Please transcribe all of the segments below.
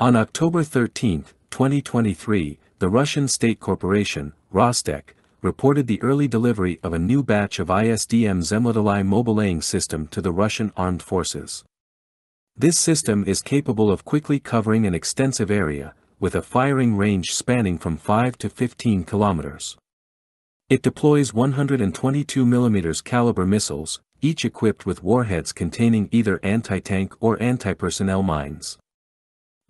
On October 13, 2023, the Russian state corporation, Rostec, reported the early delivery of a new batch of ISDM Zemlya mobile system to the Russian armed forces. This system is capable of quickly covering an extensive area, with a firing range spanning from 5 to 15 kilometers. It deploys 122 mm caliber missiles, each equipped with warheads containing either anti-tank or anti-personnel mines.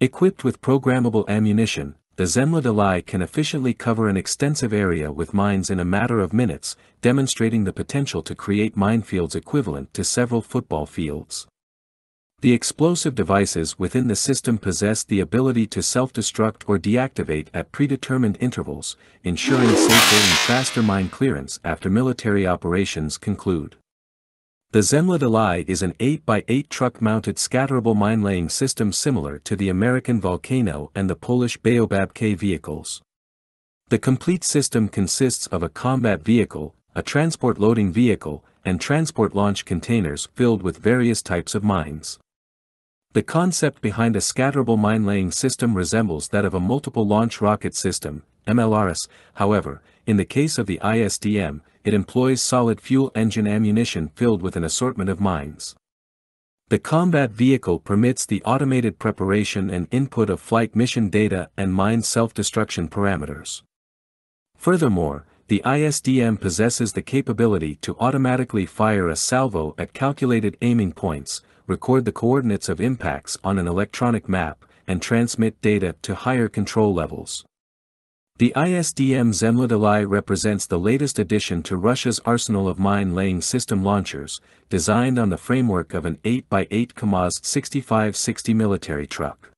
Equipped with programmable ammunition, the Zemledeliye can efficiently cover an extensive area with mines in a matter of minutes, demonstrating the potential to create minefields equivalent to several football fields. The explosive devices within the system possess the ability to self-destruct or deactivate at predetermined intervals, ensuring safer and faster mine clearance after military operations conclude. The Zemledeliye is an 8x8 truck-mounted scatterable mine-laying system similar to the American Volcano and the Polish Baobab K vehicles. The complete system consists of a combat vehicle, a transport loading vehicle, and transport launch containers filled with various types of mines. The concept behind a scatterable mine-laying system resembles that of a multiple launch rocket system, MLRS, however, in the case of the ISDM, it employs solid fuel engine ammunition filled with an assortment of mines. The combat vehicle permits the automated preparation and input of flight mission data and mine self-destruction parameters. Furthermore, the ISDM possesses the capability to automatically fire a salvo at calculated aiming points, record the coordinates of impacts on an electronic map, and transmit data to higher control levels. The ISDM Zemlya represents the latest addition to Russia's arsenal of mine-laying system launchers, designed on the framework of an 8x8 KAMAZ 6560 military truck.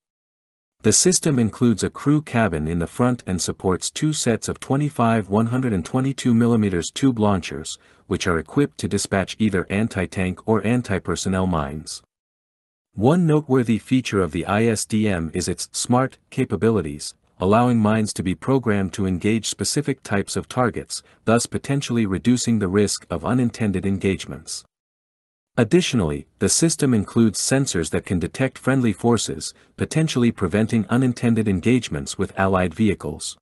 The system includes a crew cabin in the front and supports two sets of 25 122mm tube launchers, which are equipped to dispatch either anti-tank or anti-personnel mines. One noteworthy feature of the ISDM is its smart capabilities, allowing mines to be programmed to engage specific types of targets, thus potentially reducing the risk of unintended engagements. Additionally, the system includes sensors that can detect friendly forces, potentially preventing unintended engagements with allied vehicles.